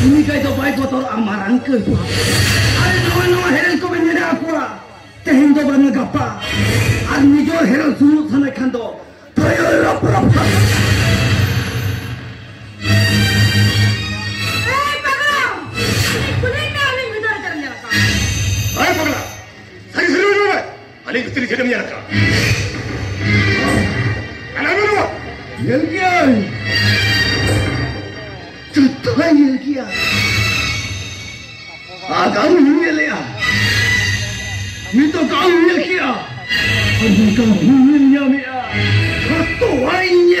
ini kau itu baik kotor amaran ke ada kawan kawan heran kau menjadi aku lah tehin tu bana gapa ada nijo heran suruh sana kando toyo rap rap Ayo pagla, saya seru juga. Aling kecil jadi menyerang. Alam itu, yang kiai. आकार हुए लिया ये तो काम हुए किया और ये काम लिया मेरा तो आई ये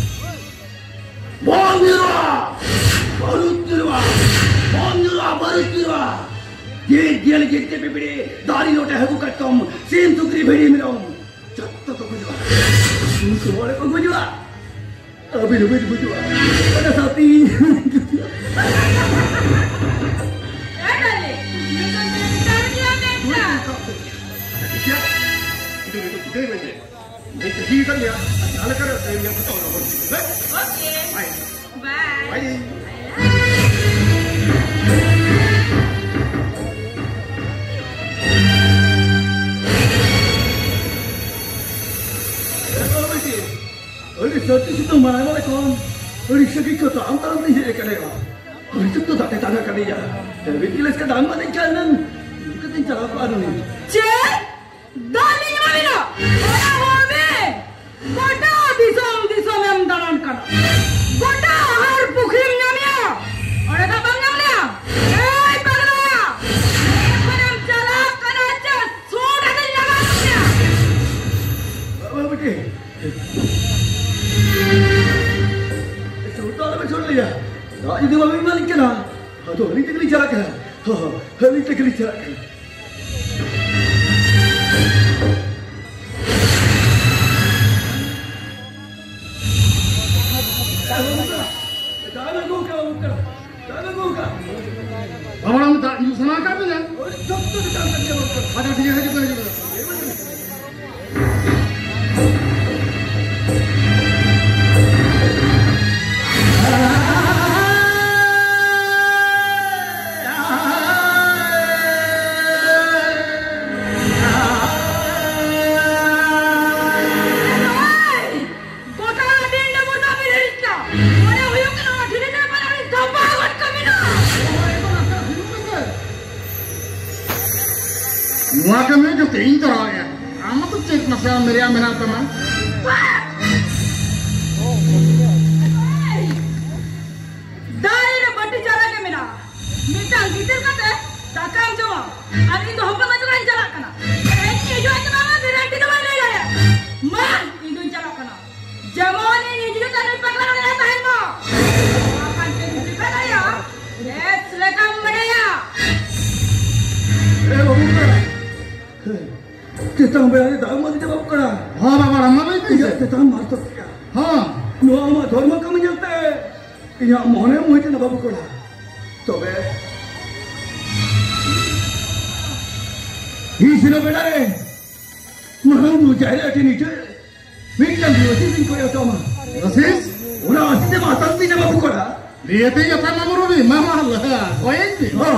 ಬಂದಿರುವ ಬರುತ್ತಿರುವ ಬಂದಿರುವ ಬರುತ್ತಿರುವ ಗೇಲ್ ಗೆಲ್ತೆ ಬಿಬಿಡಿ ದಾರಿ ನೋಟ ಹೆಗು ಕಟ್ಟೋಂ ಸೇನ್ ತುಕ್ರಿ ಬೇಡಿ ಮಿರೋಂ ಚತ್ತ ತಗುಜುವ ಸೂಸು ಒಳ ತಗುಜುವ ಅಬಿಲು ಬಿದು ಬಿಜುವ ಅದ ಸಾತಿ ಇದು ಇದು ಕೈ ಬಂದೆ ಇದು ಹೀಗಲ್ಲ ನಾಲ್ಕರ ಟೈಮ್ ಯಾವ ತವರ ಬರ್ತಿದೆ ಓಕೆ मारणार कोण ऋषकी को तो आमदार नहीं है करेगा और तुम तो दाते ताना करेगा विकीलेस का दान माने क्या नन उनका तीन चला पार नहीं ini mami malik kena. Aduh, ni tak kena jarak. Ha, ha, ni tak kena jarak. कार्यक्रम है जो तीन कराया गया है आमत चेक मसा मेरे यहाँ मेरा तमाम तो kita berani tahu mati jawab kena. Ha, bapa ramah baik tu. Ya, kita masuk kita. Ha. Nuah mah dharma kami nyata. Ia mohonnya mungkin nak bawa kena. Tobe. Ini sila berani. Mahal mujahil ada ni tu. Winjam biasa sih kau yang sama. Rasis. Orang asyik mata sih nak bawa kena. Dia tu yang sama murni, mama lah. Kau yang ni. Ha.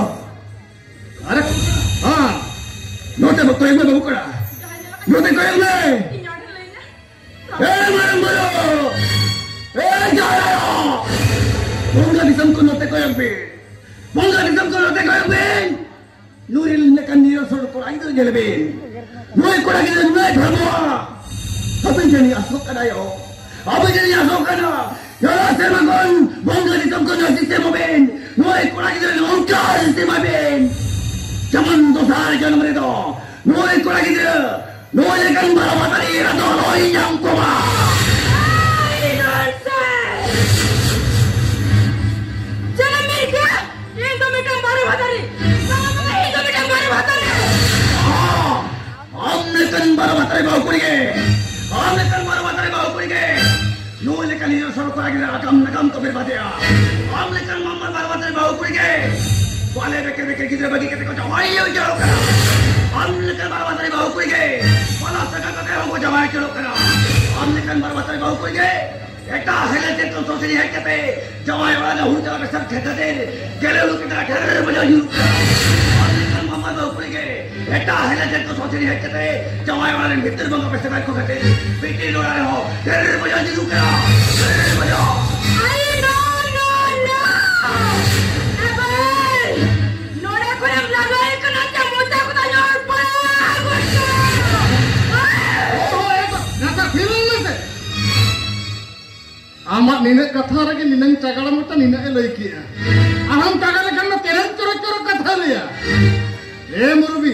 Arak. Ha. Note mau kau yang bawa kena. ಮುದಿಕೊಳ್ಳಿ ಮಂಗಲಿಸಂಕು ನೊತ್ತೆ ಕೊಯ್ಯಪ್ಪಿ ಮಂಗಲಿಸಂಕು ನೊತ್ತೆ ಕೊಯ್ಯಪ್ಪಿ ನೂರಿಲ್ಲಿಂದ ಕಣ್ಣೀರು ಸೊಡ್ಕೊ ಐದು ಗೆಲುವೆ ನೋಯ್ ಕೊಡಗಿದೆ ನೋಯ್ ಧರ್ಮವ ಅಭಿಜನಿ ಅಶೋಕನಯೋ ಅಭಿಜನಿ ಅಶೋಕನ ಯಾರ ಸೇಮಗನ್ ಮಂಗಲಿಸಂಕು ನೊತ್ತೆ ಮೊಬೇನ್ ನೋಯ್ ಕೊಡಗಿದೆ ನೋಂಕಾಲ್ ಸೇಮಬೇನ್ Chaman ದೋಸಾರ ಜನ್ಮರಿದೋ ನೋಯ್ ಕೊಡಗಿದೆ Mengeluarkan para materi atau lori yang kubah. ಬಾಹುಕುಳಿಗೆ को जमाई चलो करा आमले कान बर्बादाई भाऊ কইગે এটা হেলে যে তো সচরি হেতে জেવાય වලহু잖아 মেশাল খেতা দেই গেরলুক तेरा घर बंजु यु आमले मामा दो কইગે এটা হেলে যে তো সচরি হেতে জেવાય වලে মিত্র বন্ধে কষ্ট বাই কোটে দেই পিঠে লয় হে গেরম যাই যি দুকা ᱟᱢᱟᱜ ᱱᱤᱱᱟᱹᱜ ᱠᱟᱛᱷᱟ ᱨᱮᱜᱮ ᱱᱤᱱᱟᱹᱝ ᱪᱟᱜᱟᱲ ᱢᱚᱴᱟ ᱱᱤᱱᱟᱹᱜ ᱮ ᱞᱟᱹᱭ ᱠᱮᱜᱼᱟ ᱟᱨᱦᱚᱸᱢ ᱪᱟᱜᱟᱲ ᱞᱮᱠᱷᱟᱱ ᱫᱚ ᱛᱮᱨᱮᱡ ᱪᱚᱨᱚᱡ ᱪᱚᱨᱚᱡ ᱠᱟᱛᱷᱟ ᱞᱟᱹᱭᱟ ᱮ ᱢᱩᱨᱵᱤ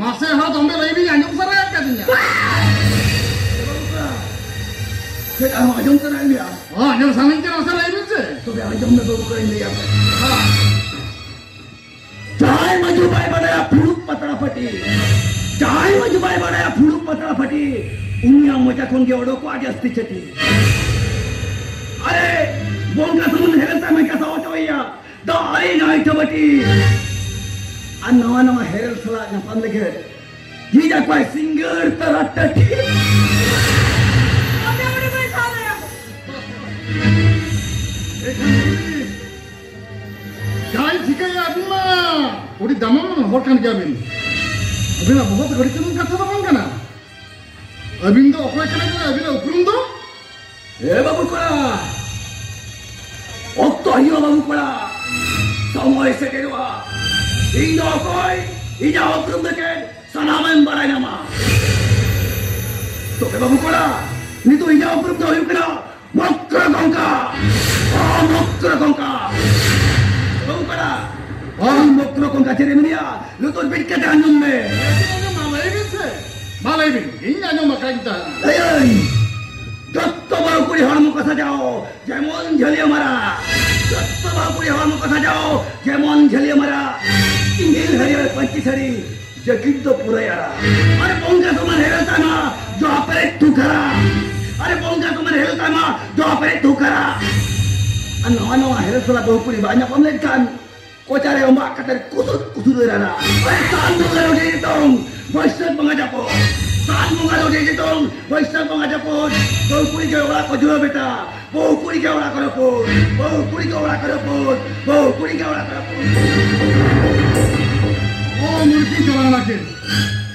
ᱢᱟᱥᱮ ᱦᱚᱸ ᱫᱚᱢᱮ ᱞᱟᱹᱭ ᱵᱤᱧ ᱟᱸᱡᱚᱢ ᱥᱟᱨᱟᱭᱮᱫ ᱠᱟᱫᱤᱧᱟ ᱪᱮᱫ ᱟᱢ ᱟᱸᱡᱚᱢ ᱥᱟᱱᱟᱭᱮᱫ ᱢᱮᱭᱟ ᱦᱚᱸ ᱟᱸᱡᱚᱢ ᱥᱟᱱᱟᱧ ᱠᱟᱱᱟ ᱢᱟᱥᱮ ᱞᱟᱹᱭ ᱵᱤᱱ ᱥᱮ ᱛᱚᱵᱮ ᱟᱸᱡᱚᱢ ᱢᱮ ᱵᱟᱹᱵᱩ ᱠᱟᱹᱧ ᱞᱟᱹᱭ ᱟᱯᱮ ᱡᱟᱦᱟᱸᱭ ᱢᱟᱹᱡᱷᱩ ᱵᱟᱭ ᱵᱟᱰᱟᱭᱟ ᱯᱷᱩᱲᱩᱜ ᱯᱟᱛᱲᱟ ᱯᱟᱹᱴᱤ ᱡᱟᱦᱟᱸᱭ ᱢᱟᱹᱡᱷᱩ ᱵᱟᱭ ᱵᱟᱰᱟᱭᱟ ᱯᱷᱩᱲᱩᱜ ᱯᱟᱛᱲᱟ ᱯᱟᱹᱴᱤ ᱩᱱᱤᱭᱟᱜ ᱢᱚᱪᱟ ᱠᱷᱚᱱ ᱜᱮ ᱚᱰᱚᱠᱚᱜᱼᱟ ᱡᱟᱹᱥᱛᱤ ᱪᱷᱟᱹᱴᱤ बोंगासून हेरता मैं कैसा होता भैया दाई नाइट बटी आ नवा नवा हेरल सला ना पंद के ये जा कोई सिंगर तरह टटी গাল ঠিকাই আগুমা ওটি দামা হরখান যাবেন ಅಭಿನ ಬಹುತ್ ಗಡಿತನ ಕಥದ ಬಂಗನ ಅಭಿಂದ ಒಕ್ಕಳ ಕಡೆ ಅಭಿನ ಉಕ್ರಂದು ಏ ಬಾಬು ಕೊಡ 저희어가문구나 정호의 세계로와 인도코이 이자 어그름들께 사람은 말하냐마 저희어가문구나 니도 이자 어그름도 어유구나 먹그러건가 어 먹그러건가 어문구나 어 먹그러건가 제레미야 너도 빛까지 안 좋네 말해빈 인간용 막가기다 에이 যত বড় করে হর্ম কথা যাও যেমন ঝেলিয়ে মারা বাপুরে হন কথা যাও যেমন ঝেলে মারা নীল হরিয়ার পাঁচি সারি জকিত পুরাইয়ারা আরে বঙ্গা তোমার হেলতা না জপরে ঠুকারা আরে বঙ্গা তোমার হেলতা না জপরে ঠুকারা আর নয়া নয়া হেলতলা বহুপুরি বাজনা কমলে কান কোচারে অমা কাতার কুতুর কুতুর রানা আরে তান মুগা রোডে যেতম বৈষ্ণব বঙ্গা যাবো তান মুগা রোডে যেতম বৈষ্ণব বঙ্গা যাবো বহুপুরি জয় ওরা কজুয়া বেটা Vou curigar o la por. Vou curigar o la por. Vou curigar o la Oh, a a la